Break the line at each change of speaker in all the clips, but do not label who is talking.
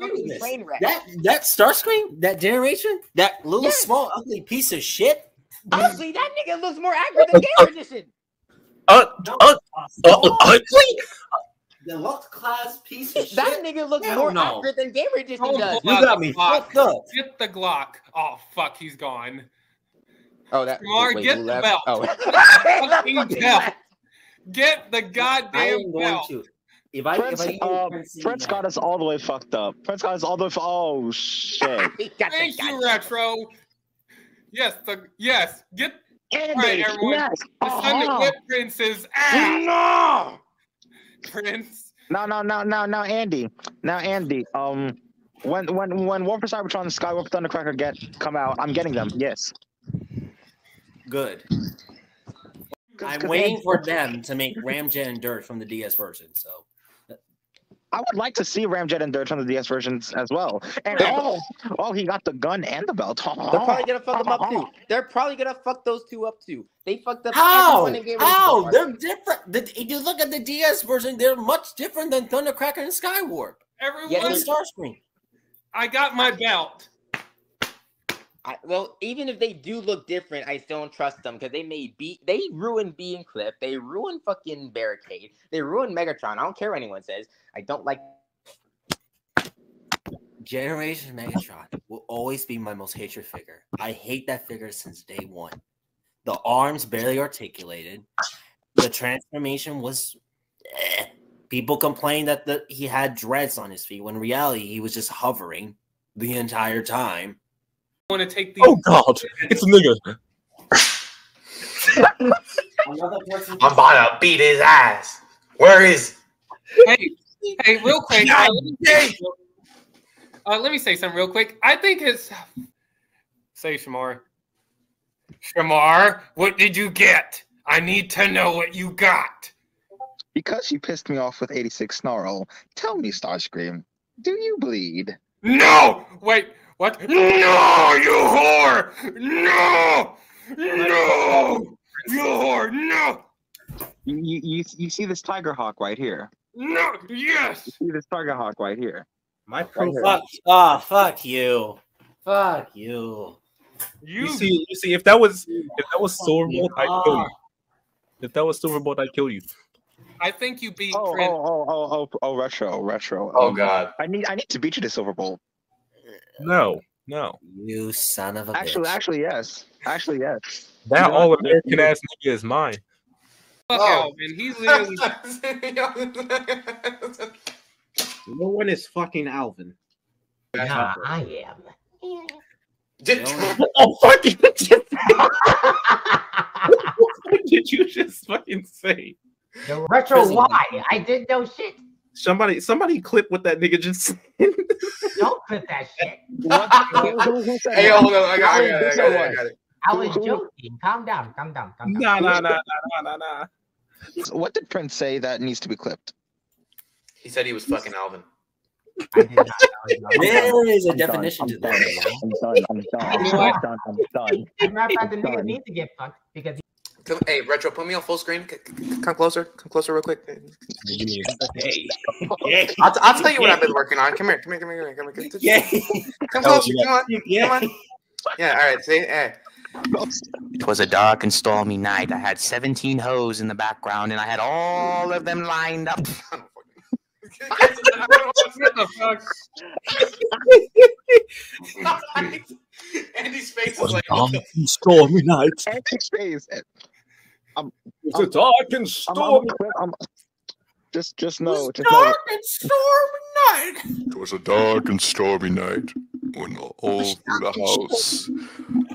fucking.
That that Starscream, that generation, that little
Yes.
small ugly piece of shit.
Honestly, that nigga looks more accurate than Gamer Edition.
Uh, uh, uh, ugly.
The locked class piece of
That
shit.
nigga looks
Hell
more
no.
accurate than Gamer Edition
Don't
does.
You got me fucked up.
Get the Glock. Oh fuck, he's gone.
Oh, that.
Jamar,
wait,
get
who
the
left?
belt.
Oh,
Fucking
Fucking
belt. Get the goddamn belt.
to. If I
Prince,
if I
uh,
Prince
Prince got us all the way fucked up. Prince got us all the way. F- oh shit!
He got the
Thank you, Retro. Yes, the yes. Get
Andy,
right, everyone.
yes.
the son to
Uh-huh.
whip Prince's ass.
No.
Prince.
No, no, no, now, now, Andy. Now, Andy. Um, when when when War for Cybertron and Skywarp Thundercracker get come out, I'm getting them. Yes.
good.
'Cause-
I'm
'cause
waiting
Andy-
for them to make Ramjet and Dirge from the DS version. So
I would like to see Ramjet and Dirge on the DS versions as well. And oh, oh, he got the gun and the belt.
They're probably gonna fuck them up too. They're probably gonna fuck those two up too. They fucked up
how?
everyone in Game
How?
far.
They're different. The, if you look at the DS version, they're much different than Thundercracker and Skywarp
Everyone,
Yeah,
and Starscream.
I got my belt.
I, well, even if they do look different, I still don't trust them because they made B. They ruined B and Cliff. They ruined fucking Barricade. They ruined Megatron. I don't care what anyone says. I don't like.
Generation Megatron will always be my most hatred figure. I hate that figure since day one. The arms barely articulated. The transformation was. eh. People complained that the, he had dreads on his feet when reality he was just hovering the entire time.
I want to take these.
Oh God, it's a nigga.
I'm about to beat his ass. Where is?
Hey, hey, real quick. Uh, let, me say, uh, let me say something real quick. I think it's. Say, Shamar. Shamar, what did you get? I need to know what you got.
Because you pissed me off with 86 Snarl, tell me, Starscream, do you bleed?
No! Wait, what? No, you whore! No! No! You whore! No!
You, you, you, you see this Tiger Hawk right here?
No! Yes!
You see this Tiger Hawk right here?
My
Right
Fuck. Ah, fuck you. Fuck you.
You,
You see, you see, if that was if that was Silverbolt, I'd kill you. If that was Silverbolt, I'd kill you.
I think you beat
Oh,
Prince.
oh, oh, oh, oh, oh, retro, retro.
Oh
Um,
God.
I need, I need to beat you to Silverbolt.
No, no.
You son of a
Actually,
bitch.
actually, yes. Actually, yes.
That
You know
all
what?
American ass nigga is mine.
Fuck
Oh.
Alvin. He literally.
No one is fucking Alvin.
Nah, I am.
Oh fucking! what did you just fucking say?
The retro why? I did no shit.
Somebody, somebody clip what that nigga just said.
Don't put that shit.
Hey, hold on. I got, I got, it, I got, I got it.
I was joking. Calm down. Calm down. Calm down.
Nah, nah, nah, nah, nah, nah, nah.
What did Prince say that needs to be clipped?
He said he was fucking Alvin.
I did not. I was
There is a
I'm done,
definition
I'm
to
done,
that.
I'm done. I'm done. I'm done. I'm done. I'm done.
As a matter of fact, the nigga
Done.
needs to get fucked because
Come, hey, retro, put me on full screen. C- c- Come closer. Come closer, real quick.
Give me a
Hey.
I'll, t- I'll tell you what I've been working on. Come here. Come here. Come here. Come here. Come here.
Yeah.
Come closer.
yeah.
Come on.
Yeah.
Come on. Yeah. All right. See. Hey. It was a dark and stormy night. I had 17 hoes in the background, and I had all of them lined up.
what the fuck?
Andy's face is like,
dark and stormy night.
Andy's face.
It's a dark and
I'm, I'm,
stormy.
I'm, I'm, just, just know, just know.
and stormy night.
It was a dark and stormy night when all through the house,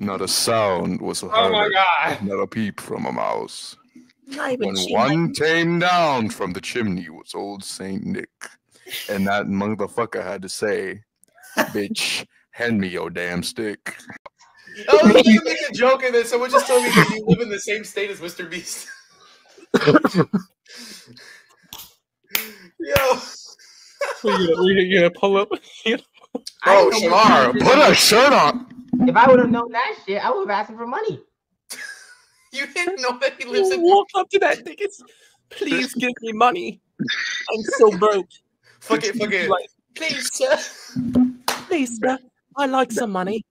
not a sound was heard,
Oh my god.
not a peep from a mouse. When
she
one came down from the chimney was old Saint Nick, and that motherfucker had to say, "Bitch, hand me your damn stick."
Oh, you make a joke, and then someone just told me that you live in the same state as Mr. Beast. Yo.
We're gonna, pull up.
Oh, Shamar, put a shirt on.
if I would have known that shit, I would have asked him for money.
You didn't know that he lives in
Walk up to that nigga. Please give me money. I'm so broke.
Fuck it, fuck it.
Like,
Please, sir.
Please, sir. I like some money.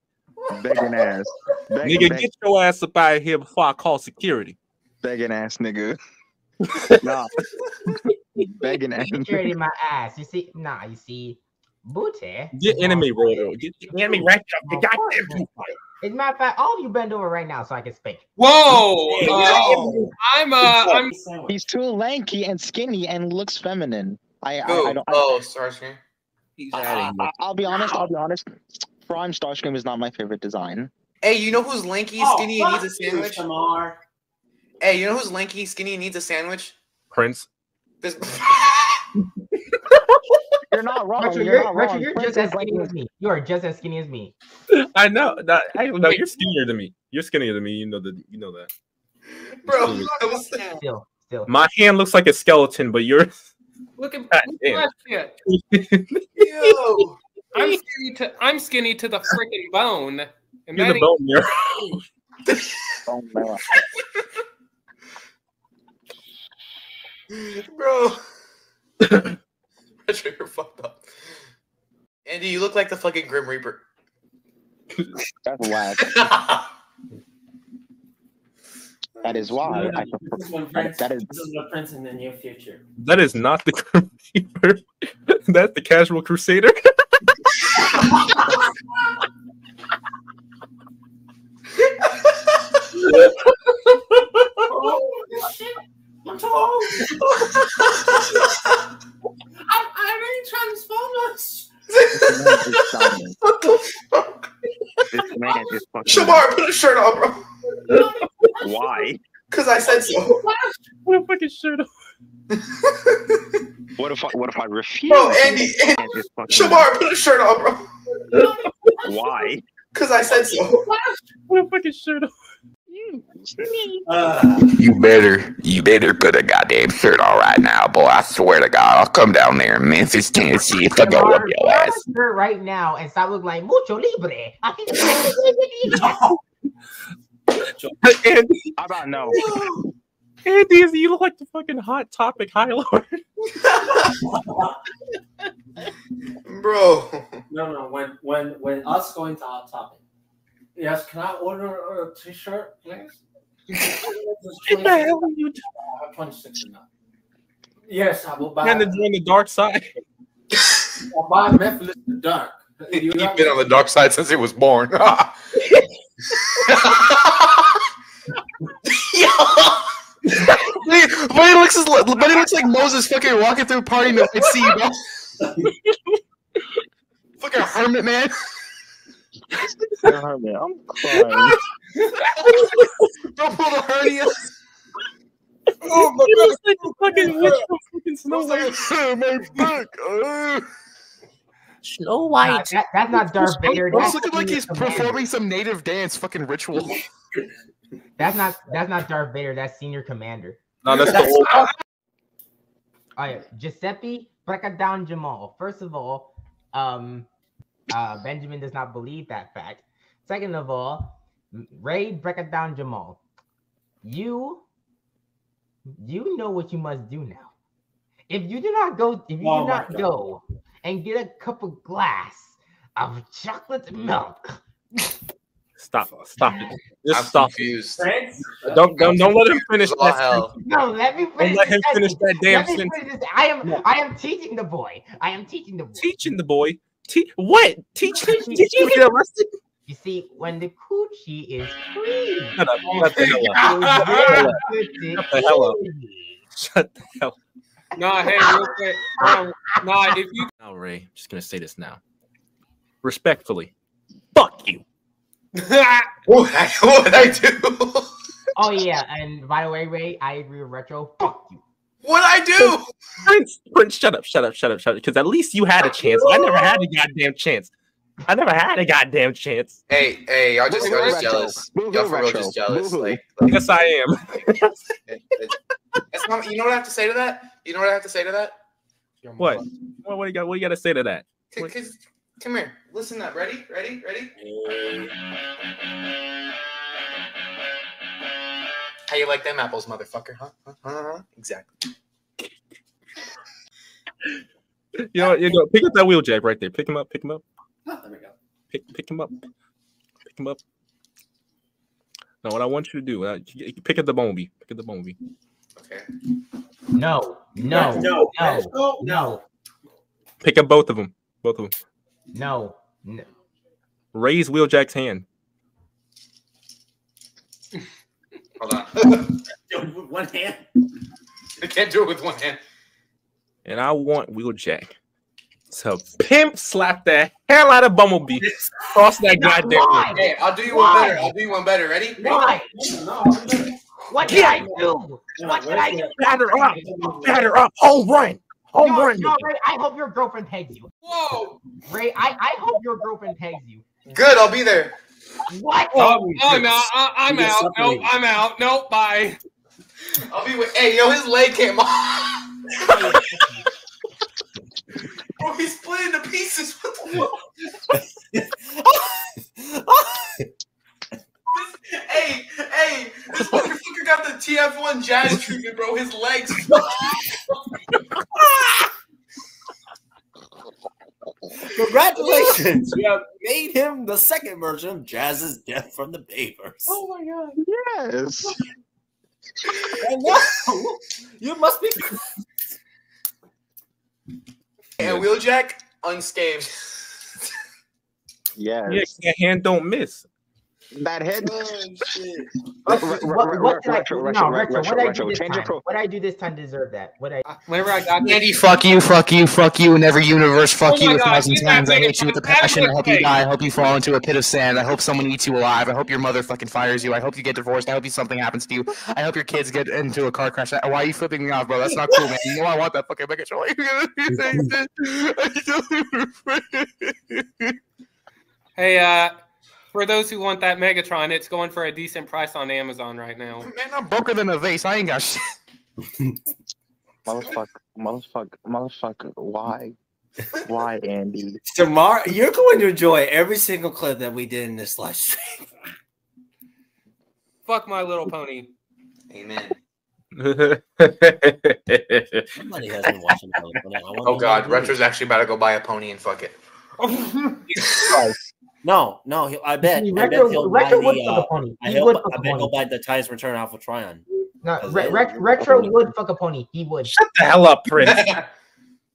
Begging ass. Begging,
Nigga,
beg-
get your ass up out of here before I call security.
begging ass nigga. nah. begging ass.
Security my ass. You see, nah, you see, booty.
Get enemy roll. Get your enemy right up the goddamn two
As a matter of fact, all of you bend over right now so I can speak.
Whoa! uh, I'm uh, I'm
He's too lanky and skinny and looks feminine. I I, I don't. I,
oh, Starscream.
He's
I, I, I'll be honest. I'll be honest. Prime Starscream is not my favorite design.
Hey, you know who's lanky,
Oh,
skinny, and needs a
fuck you,
sandwich?
Shamar.
Hey, you know who's lanky, skinny, and needs a sandwich?
Prince.
This.
You're not wrong.
Richard,
you're,
you're,
not
Retro,
wrong.
you're
Prince
just as skinny as me. You are just as skinny as me.
I know. That, I know you're skinnier than me. You're skinnier than me. You know that. You know that.
Bro, I was
Still, still.
My hand looks like a skeleton, but yours.
look at
God
look
damn.
at that
yo.
I'm skinny to I'm skinny to the freaking bone. And
You're the bone mirror.
Oh, man.
Bro. Retro, you're fucked up. Andy, you look like the fucking Grim Reaper.
That's whack. That is why I prefer.
This is when Prince,
that is-
this is what Prince in the near future.
That is not the Grim Reaper. That's the casual crusader.
Oh shit! I'm tall. I'm, I'm in Transformers.
This man is dying.
what the fuck?
This man is fucking.
Shamar, put a shirt on, bro.
Why?
Because I said so.
what a fucking shirt. on.
What if I, what if I refuse?
Bro, Andy,
This man is fucking-
Shamar, put a shirt on, bro.
Why?
Because I said so.
What a fucking shirt. on.
Uh,
You better, you better put a goddamn shirt on right now, boy. I swear to God, I'll come down there in Memphis, Tennessee, if I go up your
wear
ass.
a shirt right now and stop looking like Nacho Libre.
Andy,
How about no?
Andy, you look like the fucking hot topic high lord.
Bro.
no, no. When when when us going to hot topic. Yes, can I order a t-shirt, please?
What the hell are you
Uh, 26 and. Yes, I will buy.
trying to join the dark side?
I'll buy Memphis the dark. You
You've
got
been on the dark side since he was born.
Wait, but he looks, but he looks like Moses fucking walking through party in the Red Sea, bro. Fucking hermit man. hermit.
I'm crying.
Don't pull the hernia.
Oh my god, like the fucking oh, witch from fucking Snow White.
my back.
Snow
Nah, that, that's not Darth Vader.
Bro's looking like he's performing some native dance fucking ritual.
That's not that's not Darth Vader. That's Senior Commander.
No, that's the old.
All right, Giuseppe Breakadown Jamal. First of all, um, uh, Benjamin does not believe that fact. Second of all, Ray Breakadown Jamal, you, you know what you must do now. If you do not go, if you
Oh
do not
God.
go and get a cup of glass of chocolate milk,
Stop, stop it. Just
I'm
stop.
confused.
Prince?
Don't, don't, don't let him finish that.
hell.
no, let me finish.
Don't let him finish that damn
Let me
sentence.
finish this. I am, I am teaching the boy. I am teaching the boy.
Teaching the boy. Te- what? Teach him? Did you get arrested?
You see, when the coochie is free,
Shut up. Shut the hell up.
Shut
the hell up. Shut the hell up.
Nah, hey, real quick. Um, nah, if you
Now, Ray, I'm just gonna say this now. Respectfully, fuck you.
What I, what I do?
Oh yeah, and by the way, Ray, I agree with retro. Fuck you.
What I do?
Prince, Prince, shut up, shut up, shut up, shut up. Because at least you had a chance. I never had a goddamn chance. I never had a goddamn chance.
Hey, hey, y'all just, y'all just jealous.
Boo-hoo,
Y'all for real just jealous.
Boo-hoo.
Like, like
Yes, I am.
it- it- it's not, you know what I have to say to that? You know what I have to say to that?
What? What, what do you got? What do you got to say to that?
C- cause- come here. Listen up. Ready? Ready? Ready? How you like them apples, motherfucker? Huh? Huh? huh, huh? Exactly.
You know, you know, pick up that wheel wheeljack right there. Pick him up. Pick him up.
Oh, there we go.
Pick, pick him up. Pick him up. Now, what I want you to do, uh, you- you pick up the bumblebee. Pick up the bumblebee.
Okay.
No, no,
No,
no,
no,
no,
Pick up both of them. Both of them.
No. no.
Raise wheeljack's hand.
Hold on.
Do it with one hand.
I can't do it with one hand.
And I want wheeljack to pimp slap the hell out of Bumblebee Cross that goddamn.
Why?
Hey, I'll do you
Why?
one better. I'll do you one better. Ready?
Why? What did I do? What did I do?
Batter up. Batter up. Home run. Home
No,
run.
no, Ray, I hope your girlfriend pegs you.
Whoa.
Ray, I, I hope your girlfriend pegs you.
Good. I'll be there.
What?
Oh, I'm out. I, I'm
You get
out. Nope,
separated.
I'm out. Nope, bye.
I'll be with. Hey, yo, his leg came off. Bro, he's split the pieces. What the fuck? Hey, hey, this motherfucker got the TF1 jazz treatment, bro. His legs.
Congratulations! you have made him the second version of Jazz's Death from the Babers.
Oh my god.
Yes.
And now, you must be.
And Wheeljack unscathed.
Yes.
Yeah, 'cause that hand don't miss.
That hit.
What, what, what did I, do this time? What did I do this time to deserve that? What did I?
Whenever I got
Andy, fuck you, fuck you, fuck you, in every universe, fuck
Oh
you a thousand times. I hate you with the
from the
passion. I hope you die. I hope you fall into a pit of sand. I hope someone eats you alive. I hope your mother fucking fires you. I hope you get divorced. I hope you, something happens to you. I hope your kids get into a car crash. Why are you flipping me off, bro? That's not cool, man. You know I want that fucking Mega
Hey, uh, for those who want that Megatron, it's going for a decent price on Amazon right now.
Man, I'm broker than a vase. I ain't got shit.
Motherfucker, motherfucker, motherfucker. Why? Why, Andy?
Tomorrow, you're going to enjoy every single clip that we did in this live stream.
Fuck my little pony.
Amen.
Somebody has been watching. My Little Pony. I wonder
Oh god. Retro's actually about to go buy a pony and fuck it.
No, no, he- I bet.
See,
I bet
retro,
he'll buy
retro would
the.
fuck
Uh,
a pony.
I,
He
hope,
would
I bet he'll buy the Titans Return Alpha Trion.
No, re- ret- retro would fuck a pony. He would.
Shut the hell up, Prince.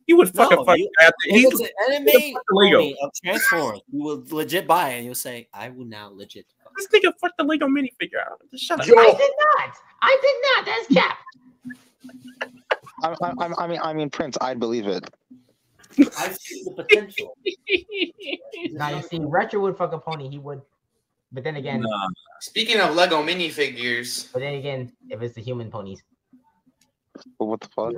You would
No,
fucking fuck
you-
that. He's
it's an anime
fuck Lego.
pony of Transformers, you will legit buy it and you'll say, I will now legit.
this nigga fucked the Lego minifigure out. Just shut up.
I did not. I did not. That's cap.
I, I, I- I mean, I mean, Prince. I'd believe it.
It." I see the potential.
Now you see, retro would fuck a pony. He would. But then again,
Speaking of Lego minifigures,
but then again, if it's the human ponies,
But what the fuck?